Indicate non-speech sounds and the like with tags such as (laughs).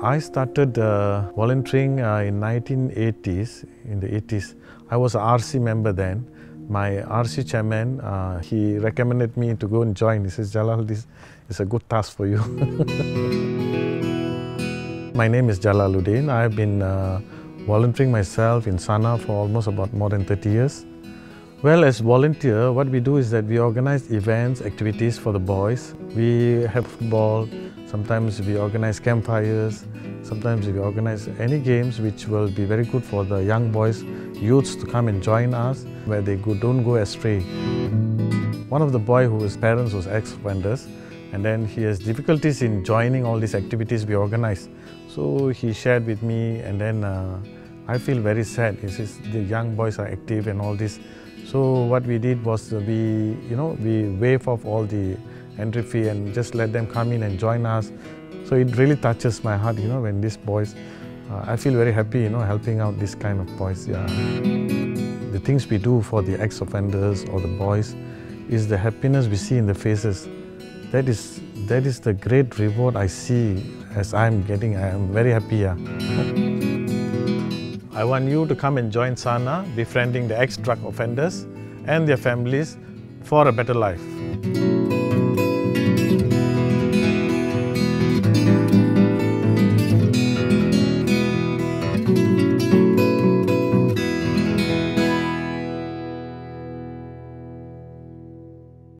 I started uh, volunteering uh, in 1980s, in the 80s. I was an RC member then. My RC chairman, uh, he recommended me to go and join. He says, Jalal, this is a good task for you. (laughs) My name is Jalaluddin. I've been uh, volunteering myself in SANA for almost about more than 30 years. Well, as volunteer, what we do is that we organize events, activities for the boys. We have football, sometimes we organize campfires, sometimes we organize any games which will be very good for the young boys, youths to come and join us where they go, don't go astray. One of the boy whose parents was ex-offenders and then he has difficulties in joining all these activities we organize. So he shared with me and then uh, I feel very sad. He says the young boys are active and all this. So what we did was we, you know, we waive off all the entry fee and just let them come in and join us. So it really touches my heart, you know, when these boys, uh, I feel very happy, you know, helping out this kind of boys. Yeah. The things we do for the ex-offenders or the boys is the happiness we see in the faces. That is, that is the great reward I see as I'm getting. I am very happy. Yeah. I want you to come and join SANA, befriending the ex-drug offenders and their families for a better life.